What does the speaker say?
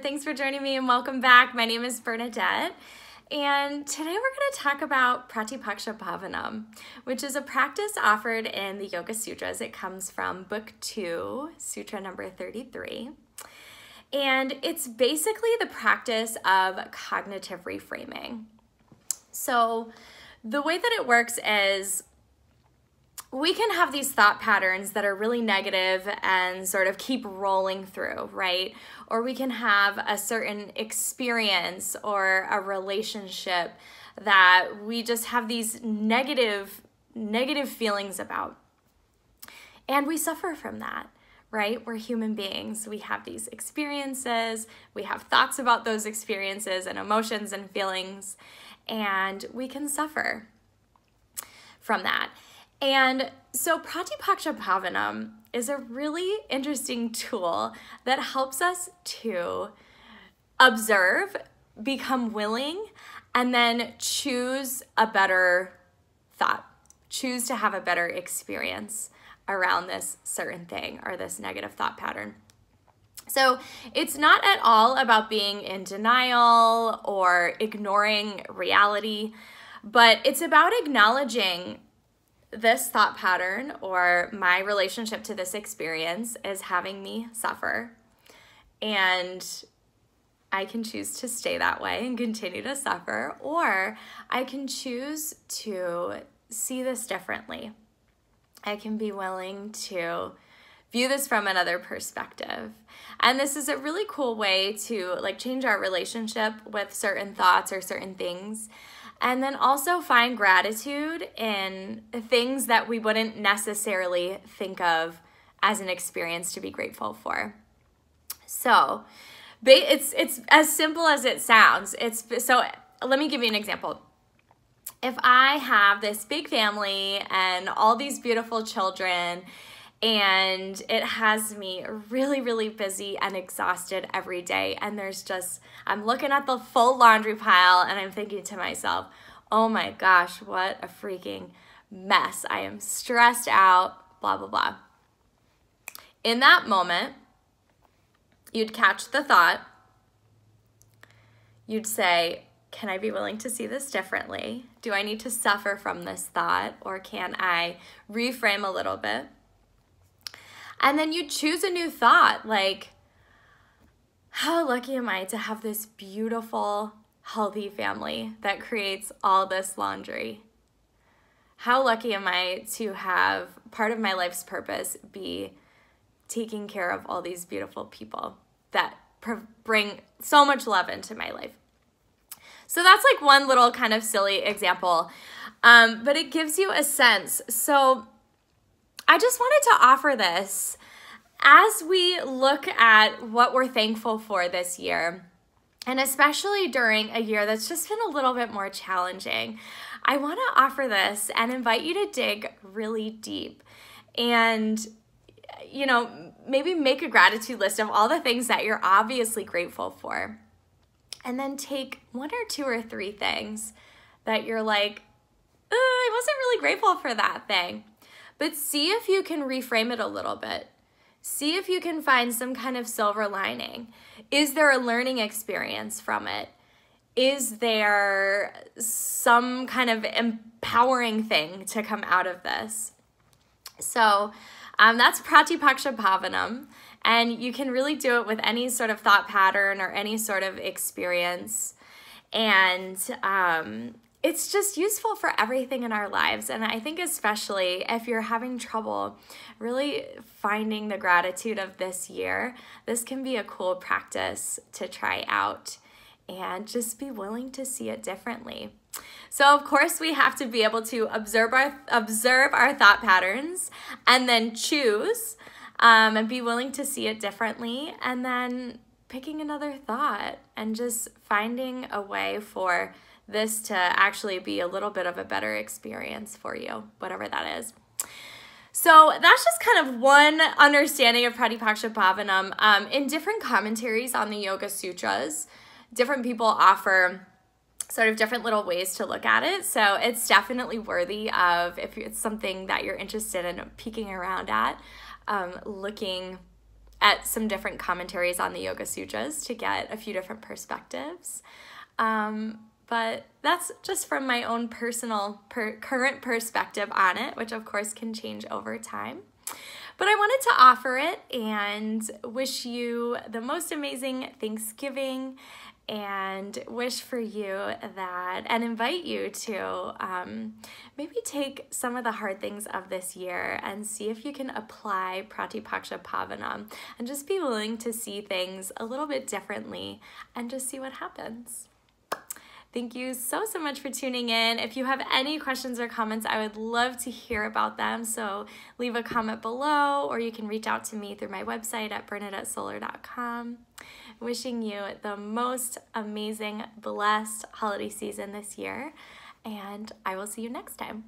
Thanks for joining me and welcome back. My name is Bernadette. And today we're going to talk about Pratipaksha Bhavanam, which is a practice offered in the Yoga Sutras. It comes from Book 2, Sutra number 33. And it's basically the practice of cognitive reframing. So, the way that it works is we can have these thought patterns that are really negative and sort of keep rolling through, right? Or we can have a certain experience or a relationship that we just have these negative negative feelings about. And we suffer from that, right? We're human beings. We have these experiences, we have thoughts about those experiences and emotions and feelings, and we can suffer from that. And so Pratipaksha Bhavanam is a really interesting tool that helps us to observe, become willing, and then choose a better thought, choose to have a better experience around this certain thing or this negative thought pattern. So it's not at all about being in denial or ignoring reality, but it's about acknowledging this thought pattern or my relationship to this experience is having me suffer. And I can choose to stay that way and continue to suffer, or I can choose to see this differently. I can be willing to view this from another perspective. And this is a really cool way to like change our relationship with certain thoughts or certain things and then also find gratitude in things that we wouldn't necessarily think of as an experience to be grateful for. So, it's it's as simple as it sounds. It's so let me give you an example. If I have this big family and all these beautiful children and it has me really really busy and exhausted every day and there's just i'm looking at the full laundry pile and i'm thinking to myself oh my gosh what a freaking mess i am stressed out blah blah blah in that moment you'd catch the thought you'd say can I be willing to see this differently? Do I need to suffer from this thought or can I reframe a little bit? And then you choose a new thought like, how lucky am I to have this beautiful, healthy family that creates all this laundry? How lucky am I to have part of my life's purpose be taking care of all these beautiful people that bring so much love into my life? So that's like one little kind of silly example, um, but it gives you a sense. So I just wanted to offer this as we look at what we're thankful for this year. And especially during a year that's just been a little bit more challenging, I want to offer this and invite you to dig really deep and, you know, maybe make a gratitude list of all the things that you're obviously grateful for. And then take one or two or three things that you're like, I wasn't really grateful for that thing. But see if you can reframe it a little bit. See if you can find some kind of silver lining. Is there a learning experience from it? Is there some kind of empowering thing to come out of this? So um, that's Pratipaksha Bhavanam. And you can really do it with any sort of thought pattern or any sort of experience. And um, it's just useful for everything in our lives. And I think, especially if you're having trouble really finding the gratitude of this year, this can be a cool practice to try out and just be willing to see it differently. So of course we have to be able to observe our observe our thought patterns and then choose um, and be willing to see it differently and then picking another thought and just finding a way for this to actually be a little bit of a better experience for you, whatever that is. So that's just kind of one understanding of Pratipaksha Bhavanam. Um, in different commentaries on the Yoga Sutras, different people offer sort of different little ways to look at it. So it's definitely worthy of, if it's something that you're interested in peeking around at, um, looking at some different commentaries on the Yoga Sutras to get a few different perspectives. Um, but that's just from my own personal per current perspective on it, which of course can change over time. But I wanted to offer it and wish you the most amazing Thanksgiving and wish for you that and invite you to um, maybe take some of the hard things of this year and see if you can apply Pratipaksha Bhavanam and just be willing to see things a little bit differently and just see what happens. Thank you so, so much for tuning in. If you have any questions or comments, I would love to hear about them. So leave a comment below, or you can reach out to me through my website at bernadettesoler.com. Wishing you the most amazing, blessed holiday season this year, and I will see you next time.